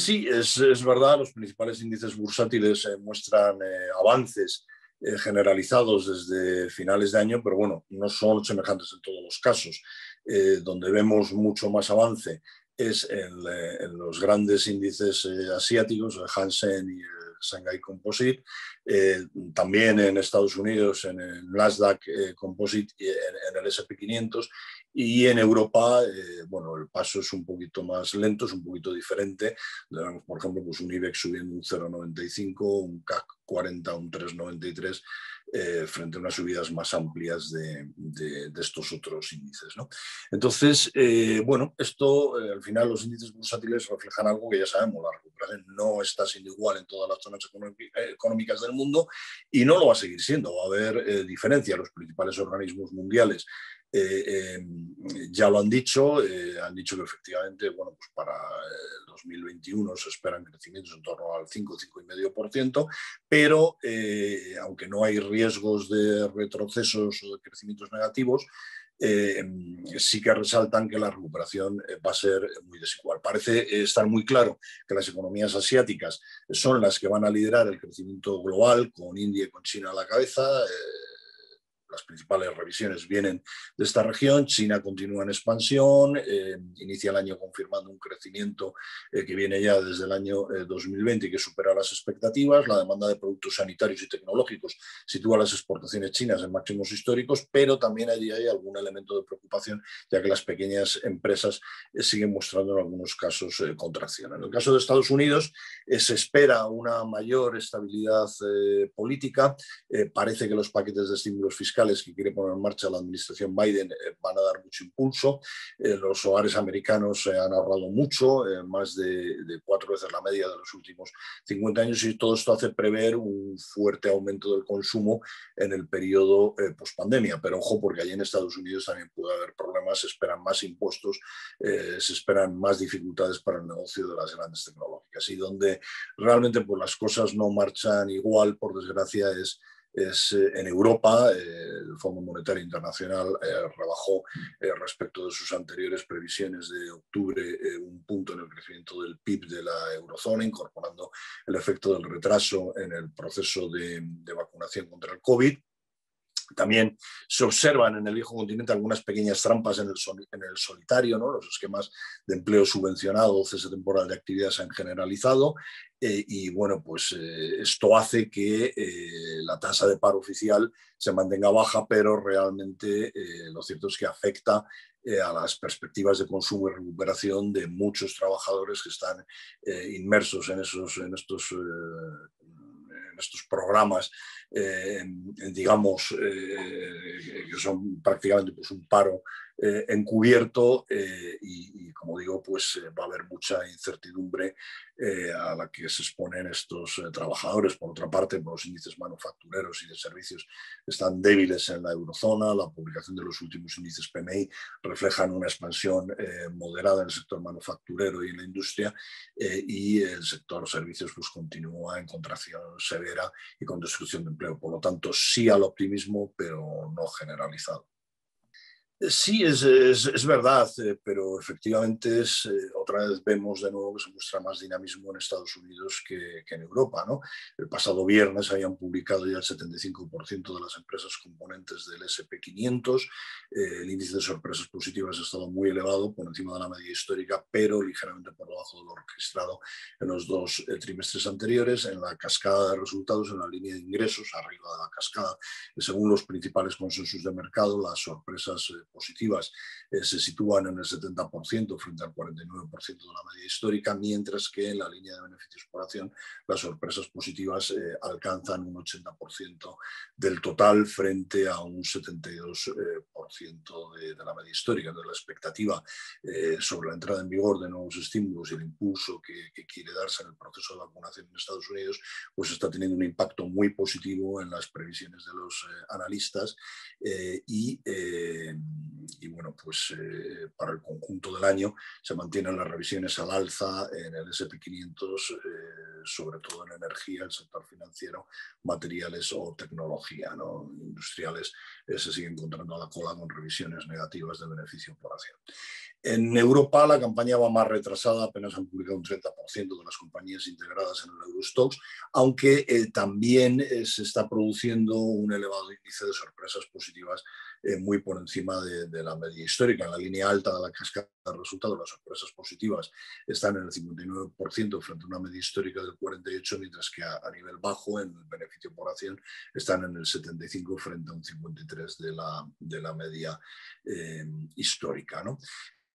Sí, es, es, verdad, los principales índices bursátiles muestran avances generalizados desde finales de año, pero bueno, no son semejantes en todos los casos. donde vemos mucho más avance es en, en los grandes índices asiáticos, el Hansen y el Shanghai Composite, eh, también en Estados Unidos en el Nasdaq eh, Composite y en, el SP500 y en Europa, eh, bueno, el paso es un poquito más lento, es un poquito diferente. Por ejemplo, pues un IBEX subiendo un 0,95, un CAC 40, un 3,93 eh, frente a unas subidas más amplias de, estos otros índices. Entonces, eh, bueno, esto eh, al final los índices bursátiles reflejan algo que ya sabemos, la recuperación no está siendo igual en todas las zonas económicas del mundo y no lo va a seguir siendo, va a haber diferencia. Los principales organismos mundiales ya lo han dicho, han dicho que efectivamente, bueno, pues para el 2021 se esperan crecimientos en torno al 5, 5,5%, pero aunque no hay riesgo riesgos de retrocesos o de crecimientos negativos, eh, sí que resaltan que la recuperación eh, va a ser muy desigual. Parece estar muy claro que las economías asiáticas son las que van a liderar el crecimiento global, con India y con China a la cabeza. Las principales revisiones vienen de esta región. China continúa en expansión, eh, inicia el año confirmando un crecimiento eh, que viene ya desde el año 2020 eh, y que supera las expectativas. La demanda de productos sanitarios y tecnológicos sitúa las exportaciones chinas en máximos históricos, pero también allí hay algún elemento de preocupación, ya que las pequeñas empresas siguen mostrando en algunos casos contracción. En el caso de Estados Unidos, se espera una mayor estabilidad política. parece que los paquetes de estímulos fiscales que quiere poner en marcha la administración Biden eh, van a dar mucho impulso. Eh, los hogares americanos se han ahorrado mucho, eh, más de, cuatro veces la media de los últimos 50 años, y todo esto hace prever un fuerte aumento del consumo en el periodo post-pandemia. Pero ojo, porque allí en Estados Unidos también puede haber problemas, se esperan más impuestos, se esperan más dificultades para el negocio de las grandes tecnológicas. Y donde realmente pues, las cosas no marchan igual, por desgracia, es es eh, en Europa. Eh, el Fondo Monetario Internacional eh, rebajó respecto de sus anteriores previsiones de octubre un punto en el crecimiento del PIB de la eurozona, incorporando el efecto del retraso en el proceso de, de vacunación contra el COVID. También se observan en el viejo continente algunas pequeñas trampas en el, en el solitario, ¿no? los esquemas de empleo subvencionado, cese temporal de actividad se han generalizado eh, y bueno, pues eh, esto hace que eh, la tasa de paro oficial se mantenga baja, pero realmente lo cierto es que afecta a las perspectivas de consumo y recuperación de muchos trabajadores que están inmersos en, esos, en estos estos programas, digamos, que son prácticamente pues, un paro eh, encubierto eh, y, como digo, pues eh, va a haber mucha incertidumbre a la que se exponen estos trabajadores. Por otra parte, los índices manufactureros y de servicios están débiles en la eurozona. La publicación de los últimos índices PMI reflejan una expansión moderada en el sector manufacturero y en la industria y el sector servicios pues continúa en contracción severa y con destrucción de empleo. Por lo tanto, sí al optimismo, pero no generalizado. Sí, es, es, verdad, eh, pero efectivamente es, eh, otra vez vemos de nuevo que se muestra más dinamismo en Estados Unidos que, que en Europa. ¿no? El pasado viernes habían publicado ya el 75% de las empresas componentes del SP500. Eh, el índice de sorpresas positivas ha estado muy elevado, por encima de la media histórica, pero ligeramente por debajo de lo registrado en los dos trimestres anteriores. En la cascada de resultados, en la línea de ingresos, arriba de la cascada, según los principales consensos de mercado, las sorpresas positivas eh, se sitúan en el 70% frente al 49% de la media histórica, mientras que en la línea de beneficios por acción las sorpresas positivas eh, alcanzan un 80% del total frente a un 72% eh, de, la media histórica. Entonces, la expectativa sobre la entrada en vigor de nuevos estímulos y el impulso que, quiere darse en el proceso de vacunación en Estados Unidos, pues está teniendo un impacto muy positivo en las previsiones de los analistas y y bueno, pues eh, para el conjunto del año se mantienen las revisiones al alza en el SP500, eh, sobre todo en energía, el sector financiero, materiales o tecnología. ¿no? Industriales eh, se siguen encontrando a la cola con revisiones negativas de beneficio por acción. En Europa la campaña va más retrasada, apenas han publicado un 30% de las compañías integradas en el Eurostox, aunque también se está produciendo un elevado índice de sorpresas positivas eh, muy por encima de, la media histórica. En la línea alta de la cascada de resultados, las sorpresas positivas están en el 59% frente a una media histórica del 48%, mientras que a, nivel bajo, en el beneficio por acción, están en el 75% frente a un 53% de la, de la media histórica. ¿no?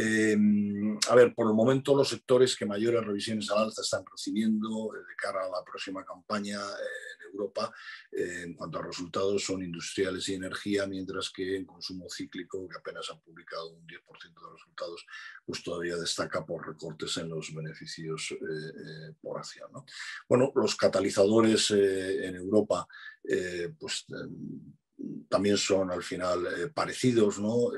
Em, a ver, por el momento los sectores que mayores revisiones al alza están recibiendo eh, de cara a la próxima campaña eh, en Europa eh, en cuanto a resultados son industriales y energía, mientras que en consumo cíclico, que apenas han publicado un 10% de resultados, pues todavía destaca por recortes en los beneficios por acción. Bueno, los catalizadores en Europa, pues también son al final parecidos, ¿no?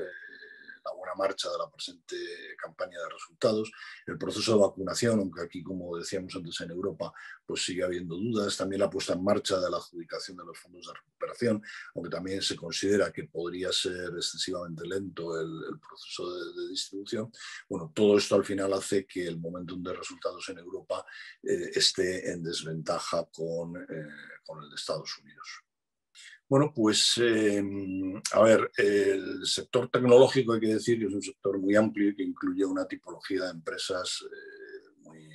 Buena marcha de la presente campaña de resultados, el proceso de vacunación, aunque aquí, como decíamos antes en Europa, pues sigue habiendo dudas, también la puesta en marcha de la adjudicación de los fondos de recuperación, aunque también se considera que podría ser excesivamente lento el, proceso de, distribución. Bueno, todo esto al final hace que el momentum de resultados en Europa eh, esté en desventaja con, eh, con el de Estados Unidos. Bueno, pues em, a ver, el sector tecnológico hay que decir que es un sector muy amplio y que incluye una tipología de empresas eh, muy,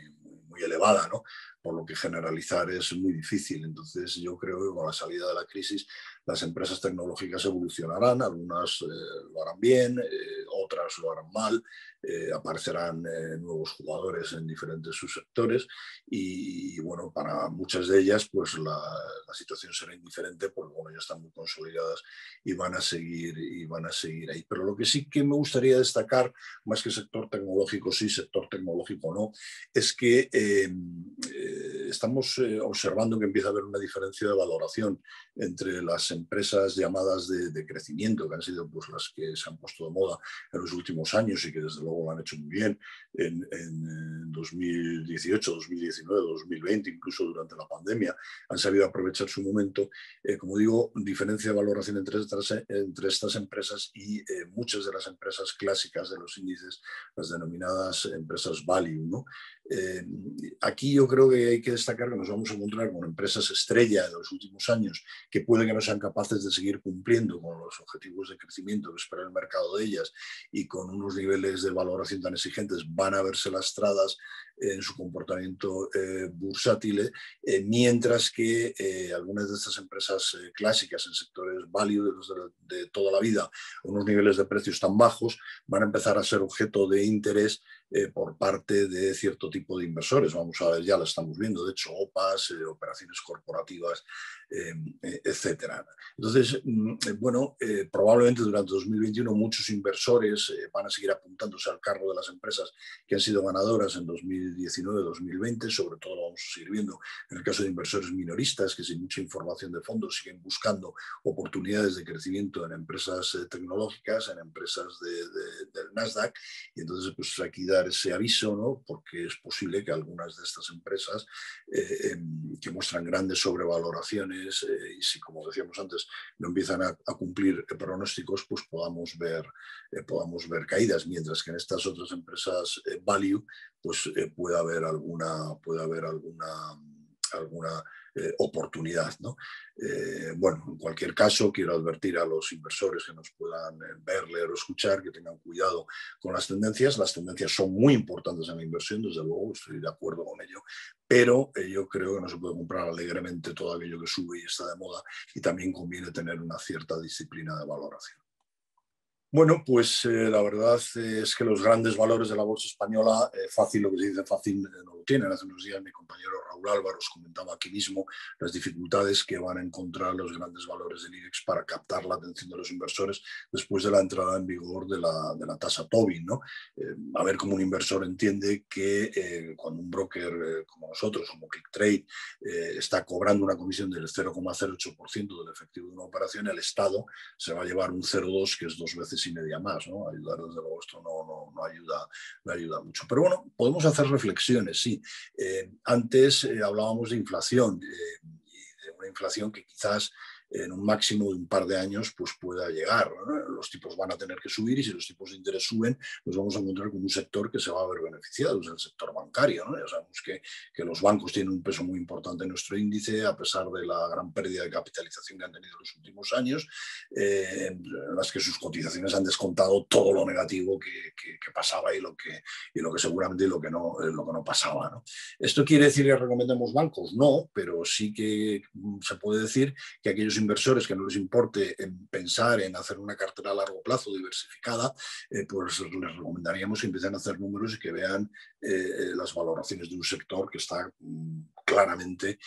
muy, elevada, ¿no? por lo que generalizar es muy difícil. Entonces yo creo que con la salida de la crisis las empresas tecnológicas evolucionarán, algunas eh, lo harán bien, eh, lo harán mal, eh, aparecerán nuevos jugadores en diferentes subsectores y, bueno, para muchas de ellas pues la, situación será indiferente porque bueno, ya están muy consolidadas y van a seguir y van a seguir ahí. Pero lo que sí que me gustaría destacar, más que sector tecnológico sí, sector tecnológico no, es que estamos observando que empieza a haber una diferencia de valoración entre las empresas llamadas de, crecimiento, que han sido pues, las que se han puesto de moda en los últimos años y que desde luego lo han hecho muy bien en, 2018, 2019, 2020, incluso durante la pandemia, han sabido aprovechar su momento. Eh, como digo, diferencia de valoración entre estas, entre estas empresas y eh, muchas de las empresas clásicas de los índices, las denominadas empresas value. ¿no? Eh, aquí yo creo que hay que destacar que nos vamos a encontrar con empresas estrella de los últimos años que puede que no sean capaces de seguir cumpliendo con los objetivos de crecimiento que espera el mercado de ellas y con unos niveles de valoración tan exigentes van a verse lastradas en su comportamiento eh, bursátil, eh, mientras que algunas de estas empresas clásicas en sectores value de, de toda la vida, unos niveles de precios tan bajos, van a empezar a ser objeto de interés eh, por parte de cierto tipo de inversores. Vamos a ver, ya lo estamos viendo, de hecho, OPAs, eh, operaciones corporativas, em, eh, etcétera. Entonces, mm, bueno, probablemente durante 2021 muchos inversores van a seguir apuntándose al carro de las empresas que han sido ganadoras en 2019-2020, sobre todo lo vamos a seguir viendo en el caso de inversores minoristas que sin mucha información de fondos siguen buscando oportunidades de crecimiento en empresas tecnológicas, en empresas del Nasdaq, y entonces pues aquí da ese aviso, ¿no? porque es posible que algunas de estas empresas eh, em, que muestran grandes sobrevaloraciones eh, y si, como decíamos antes, no empiezan a, cumplir pronósticos, pues podamos ver, eh, podamos ver caídas, mientras que en estas otras empresas value, pues puede haber alguna, puede haber alguna, alguna eh, oportunidad. ¿no? Eh, bueno, en cualquier caso, quiero advertir a los inversores que nos puedan eh, ver, leer o escuchar que tengan cuidado con las tendencias. Las tendencias son muy importantes en la inversión, desde luego, estoy de acuerdo con ello, pero yo creo que no se puede comprar alegremente todo aquello que sube y está de moda y también conviene tener una cierta disciplina de valoración. Bueno, pues la verdad es que los grandes valores de la bolsa española, fácil lo que se dice fácil, no lo tienen. Hace unos días mi compañero Raúl Álvaro os comentaba aquí mismo las dificultades que van a encontrar los grandes valores del IBEX para captar la atención de los inversores después de la entrada en vigor de la, de la tasa Tobin. ¿no? Eh, a ver cómo un inversor entiende que eh, cuando un broker eh, como nosotros, como ClickTrade, está cobrando una comisión del 0,08% del efectivo de una operación, el Estado se va a llevar un 0,2 que es dos veces y media más. ¿no? Ayudar desde luego esto no, no, no ayuda, no ayuda mucho. Pero bueno, podemos hacer reflexiones, sí. antes eh, hablábamos de inflación, eh, de una inflación que quizás en un máximo de un par de años pues pueda llegar. Los tipos van a tener que subir y si los tipos de interés suben, nos vamos a encontrar con un sector que se va a ver beneficiado, es el sector bancario. Ya sabemos que, que, los bancos tienen un peso muy importante en nuestro índice, a pesar de la gran pérdida de capitalización que han tenido en los últimos años, eh, en las que sus cotizaciones han descontado todo lo negativo que, que, pasaba y lo que, y lo que seguramente lo que no, lo que no pasaba. ¿no? ¿Esto quiere decir que recomendemos bancos? No, pero sí que mm, se puede decir que aquellos inversores que no les importe en pensar en hacer una cartera a largo plazo diversificada, eh, pues les recomendaríamos que empiecen a hacer números y que vean eh, las valoraciones de un sector que está claramente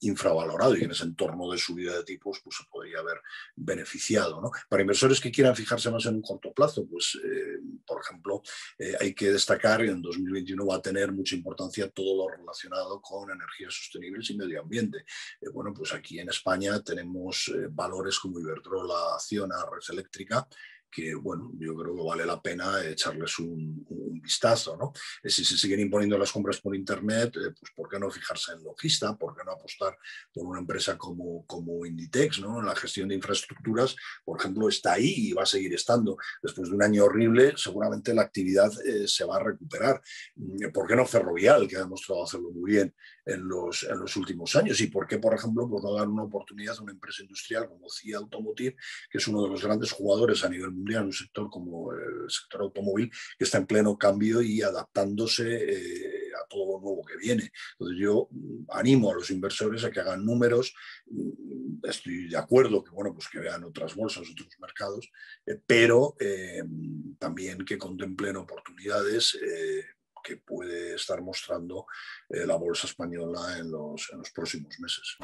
infravalorado y en ese entorno de subida de tipos pues, se podría haber beneficiado. ¿no? Para inversores que quieran fijarse más en un corto plazo, pues, eh, por ejemplo, hay que destacar que en 2021 va a tener mucha importancia todo lo relacionado con energías sostenibles y medio ambiente. bueno, pues aquí en España tenemos valores como Iberdrola, Acciona, Red Eléctrica, que bueno, yo creo que vale la pena echarles un, vistazo. ¿no? Eh, si se siguen imponiendo las compras por Internet, eh, pues ¿por qué no fijarse en Logista? ¿Por qué no apostar por una empresa como, como Inditex? ¿no? La gestión de infraestructuras, por ejemplo, está ahí y va a seguir estando. Después de un año horrible, seguramente la actividad eh, se va a recuperar. Mm, ¿Por qué no Ferrovial, que ha demostrado hacerlo muy bien en los, en los últimos años? ¿Y por qué, por ejemplo, por no dar una oportunidad a una empresa industrial como CIA Automotive, que es uno de los grandes jugadores a nivel mundial? en un sector como el sector automóvil que está en pleno cambio y adaptándose eh, a todo lo nuevo que viene. Entonces yo mm, animo a los inversores a que hagan números. Mm, estoy de acuerdo que bueno pues que vean otras bolsas, otros mercados, eh, pero eh, también que contemplen oportunidades que puede estar mostrando la bolsa española en los, en los próximos meses.